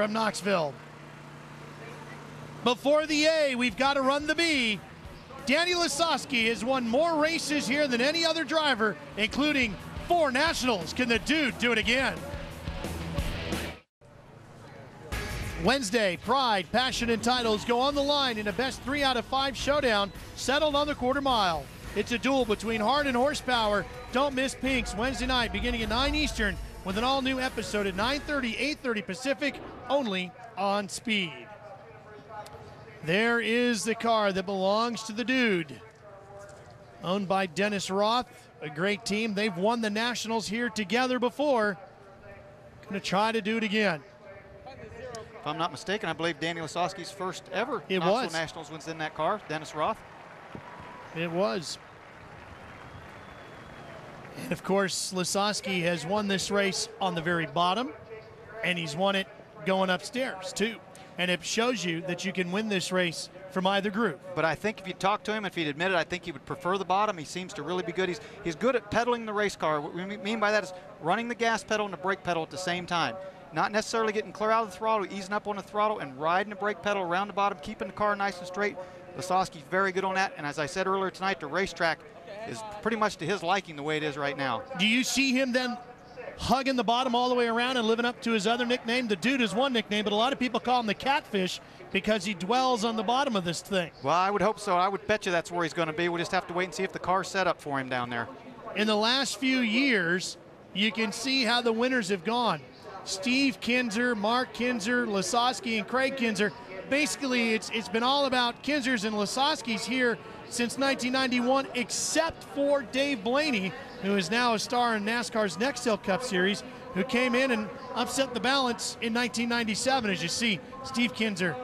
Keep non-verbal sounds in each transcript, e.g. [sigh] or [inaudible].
from Knoxville. Before the A, we've got to run the B. Danny Lasoski has won more races here than any other driver, including four nationals. Can the dude do it again? Wednesday, pride, passion, and titles go on the line in a best three out of five showdown settled on the quarter mile. It's a duel between heart and horsepower. Don't miss Pinks Wednesday night beginning at 9 Eastern with an all-new episode at 9:30, 8:30 Pacific, only on Speed. There is the car that belongs to the dude. Owned by Dennis Roth, a great team. They've won the Nationals here together before. Gonna try to do it again. If I'm not mistaken, I believe Danny Lasoski's first ever It Knoxville was. Nationals wins in that car, Dennis Roth. It was. Of course, Lasoski has won this race on the very bottom, and he's won it going upstairs too. And it shows you that you can win this race from either group. But I think if you talk to him, if he'd admit it, I think he would prefer the bottom. He seems to really be good. He's, he's good at pedaling the race car. What we mean by that is running the gas pedal and the brake pedal at the same time. Not necessarily getting clear out of the throttle, easing up on the throttle and riding the brake pedal around the bottom, keeping the car nice and straight. Lasoski's very good on that. And as I said earlier tonight, the racetrack is pretty much to his liking the way it is right now. Do you see him then hugging the bottom all the way around and living up to his other nickname? The dude is one nickname, but a lot of people call him the catfish because he dwells on the bottom of this thing. Well, I would hope so. I would bet you that's where he's going to be. We'll just have to wait and see if the car's set up for him down there. in the last few years, you can see how the winners have gone. Steve Kinser, Mark Kinser, Lasoski, and Kraig Kinser. Basically, it's it's been all about Kinsers and Lasoskis here since 1991, except for Dave Blaney, who is now a star in NASCAR's Nextel Cup Series, who came in and upset the balance in 1997. As you see, Steve Kinser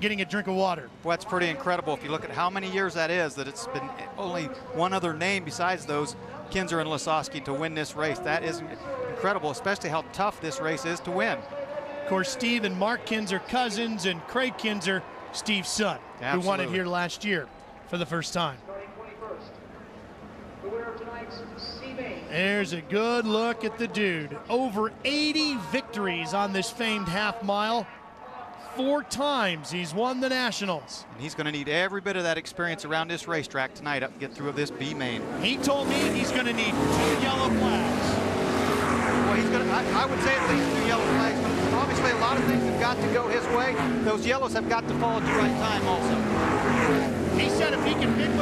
getting a drink of water. Well, that's pretty incredible if you look at how many years that is, that it's been only one other name besides those, Kinser and Lasoski, to win this race. That is incredible, especially how tough this race is to win. Of course, Steve and Mark Kinser cousins, and Kraig Kinser, Steve's son, who won it here last year for the first time. There's a good look at the dude. Over 80 victories on this famed half mile. Four times he's won the Nationals. And he's going to need every bit of that experience around this racetrack tonight up to get through of this B main. He told me he's going to need two yellow flags. Well, he's going to, I, I would say at least two yellow flags, but obviously a lot of things have got to go his way. Those yellows have got to fall at the right time also. He said if he can pick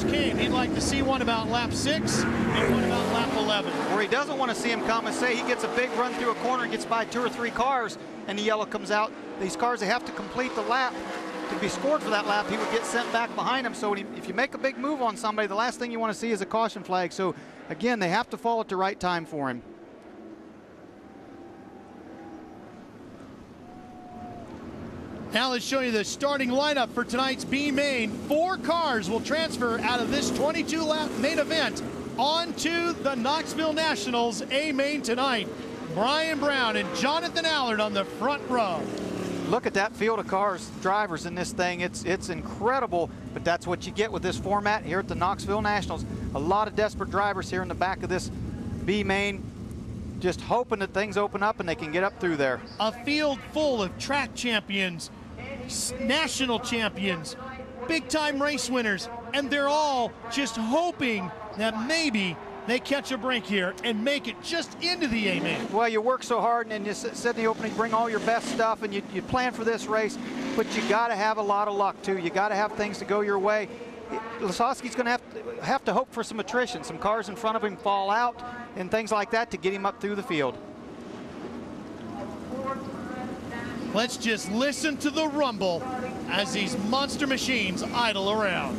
he'd like to see one about lap six and one about lap 11. Where he doesn't want to see him come and say he gets a big run through a corner gets by two or three cars and the yellow comes out. These cars, they have to complete the lap. To be scored for that lap, he would get sent back behind him. So when he, if you make a big move on somebody, the last thing you want to see is a caution flag. So again, they have to fall at the right time for him. Now let's show you the starting lineup for tonight's B main. Four cars will transfer out of this 22 lap main event onto the Knoxville Nationals A main tonight. Brian Brown and Jonathan Allard on the front row. Look at that field of cars, drivers in this thing. It's it's incredible, but that's what you get with this format here at the Knoxville Nationals. A lot of desperate drivers here in the back of this B main, just hoping that things open up and they can get up through there. A field full of track champions, national champions, big time race winners, and they're all just hoping that maybe they catch a break here and make it just into the A main. Well, you work so hard and you said in the opening, bring all your best stuff and you, you plan for this race, but you got to have a lot of luck too. You got to have things to go your way. Lasoski's going to have to have to hope for some attrition. Some cars in front of him fall out and things like that to get him up through the field. Let's just listen to the rumble as these monster machines idle around.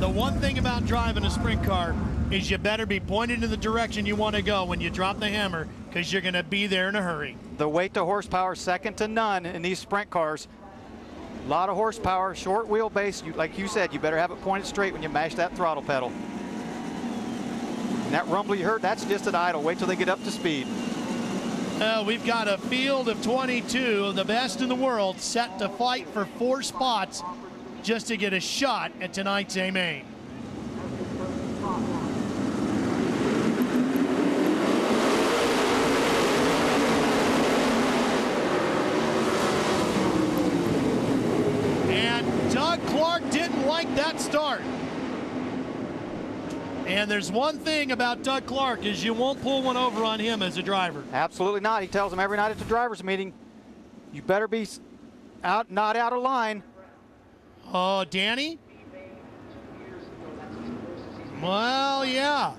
The one thing about driving a sprint car is you better be pointed in the direction you want to go when you drop the hammer because you're going to be there in a hurry. The weight to horsepower second to none in these sprint cars. A lot of horsepower, short wheelbase. You, like you said, you better have it pointed straight when you mash that throttle pedal. And that rumble you heard, that's just at idle. Wait till they get up to speed. We've got a field of 22 of the best in the world set to fight for four spots just to get a shot at tonight's A main. And Clark didn't like that start. And there's one thing about Doug Clark is you won't pull one over on him as a driver. Absolutely not. He tells them every night at the drivers' meeting, you better be out, not out of line. Oh, Danny? Well, yeah.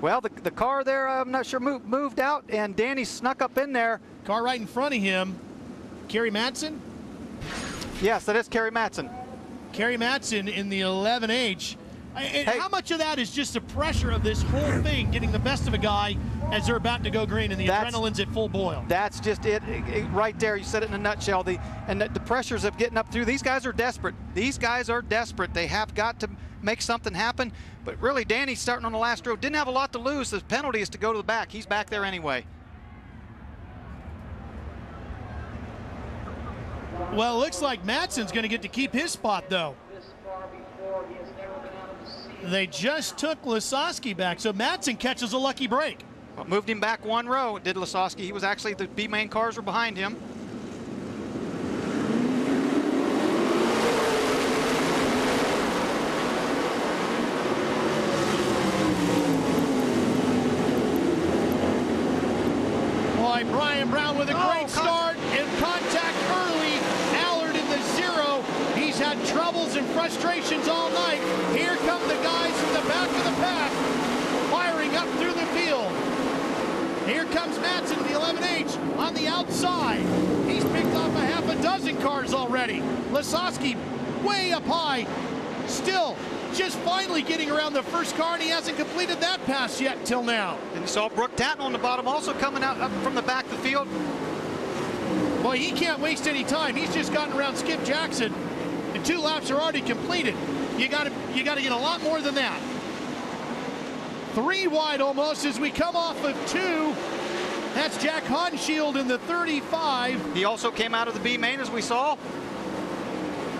Well, the, the car there, I'm not sure, moved, moved out, and Danny snuck up in there. Car right in front of him. Kerry Madsen? Yes, that is Kerry Madsen. Kerry Madsen in the 11H. And Hey. how much of that is just the pressure of this whole [clears throat] thing getting the best of a guy as they're about to go green and the That's- adrenaline's at full boil? That's just it, it- it right there. You said it in a nutshell. The and the, the pressures of getting up through. These guys are desperate. These guys are desperate. They have got to make something happen. But really, Danny starting on the last row didn't have a lot to lose. The penalty is to go to the back. He's back there anyway. Well, it looks like Madsen's going to get to keep his spot, though. They just took Lasoski back, so Madsen catches a lucky break. Well, moved him back one row. Did Lasoski. He was actually the B main cars were behind him. Boy, Brian Brown with a Oh, great start and contact early. Allard in the zero. He's had troubles and frustrations all night. Here come the guys from the back of the pack, firing up through the field. Here comes Madsen the 11H on the outside. He's picked off a half a dozen cars already. Lasoski way up high. Still just finally getting around the first car, and he hasn't completed that pass yet till now. And you saw Brooke Tatnell on the bottom also coming out up from the back of the field. Boy, he can't waste any time. He's just gotten around Skip Jackson. Two laps are already completed. You got to you got to get a lot more than that. Three wide almost as we come off of two. That's Jack Haudenshield in the 35. He also came out of the B main as we saw.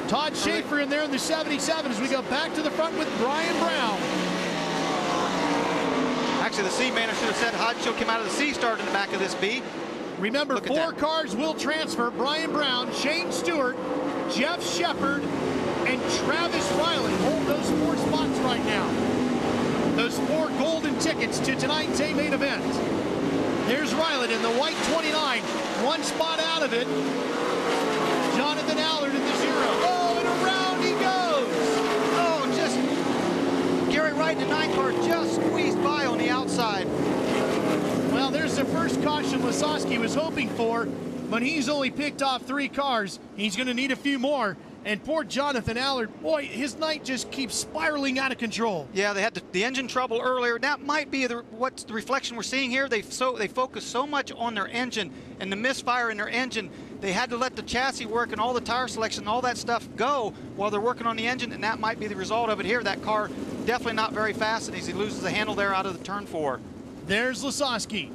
Todd Schaefer in there in the 77 as we go back to the front with Brian Brown. Actually, the C main, I should have said Haudenshield came out of the C, start in the back of this B. Remember, Look four cars will transfer. Brian Brown, Shane Stewart, Jeff Shepard, and Travis Riley hold those four spots right now. Those four golden tickets to tonight's A main event. There's Riley in the white 29, one spot out of it. Jonathan Allard in the zero. Oh, and around he goes. Oh, just Gary Wright in the nine car just squeezed by on the outside. Well, there's the first caution Lasoski was hoping for, but he's only picked off three cars. He's going to need a few more. And poor Jonathan Allard, boy, his night just keeps spiraling out of control. Yeah, they had the, the engine trouble earlier. That might be the, what's the reflection we're seeing here. They so they focus so much on their engine and the misfire in their engine. They had to let the chassis work and all the tire selection, all that stuff go while they're working on the engine, and that might be the result of it here. That car definitely not very fast, and as he loses the handle there out of the turn four. There's Lasoski.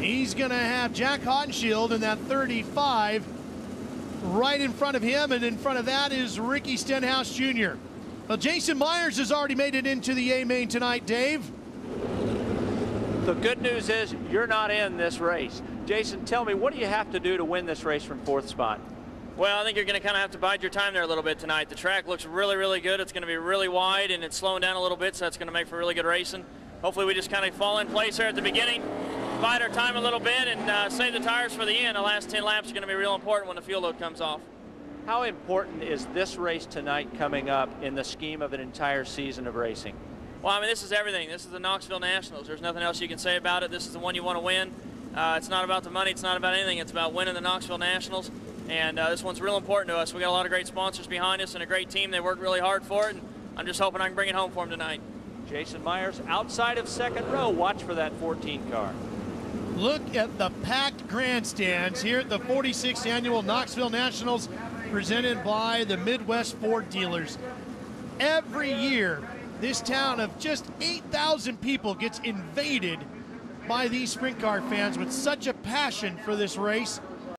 He's going to have Jack Haudenshield in that 35 right in front of him, and in front of that is Ricky Stenhouse Jr. Well, Jason Meyers has already made it into the A main tonight, Dave. The good news is you're not in this race. Jason, tell me, what do you have to do to win this race from fourth spot? Well, I think you're going to kind of have to bide your time there a little bit tonight. The track looks really, really good. It's going to be really wide, and it's slowing down a little bit, so that's going to make for really good racing. Hopefully, we just kind of fall in place here at the beginning, bide our time a little bit, and uh, save the tires for the end. The last 10 laps are going to be real important when the fuel load comes off. How important is this race tonight coming up in the scheme of an entire season of racing? Well, I mean, this is everything. This is the Knoxville Nationals. There's nothing else you can say about it. This is the one you want to win. Uh, it's not about the money. It's not about anything. It's about winning the Knoxville Nationals. And uh, this one's real important to us. We got a lot of great sponsors behind us and a great team. They worked really hard for it. And I'm just hoping I can bring it home for them tonight. Jason Meyers outside of second row. Watch for that 14 car. Look at the packed grandstands here at the 46th annual Knoxville Nationals presented by the Midwest Ford dealers. Every year, this town of just 8,000 people gets invaded by these sprint car fans with such a passion for this race.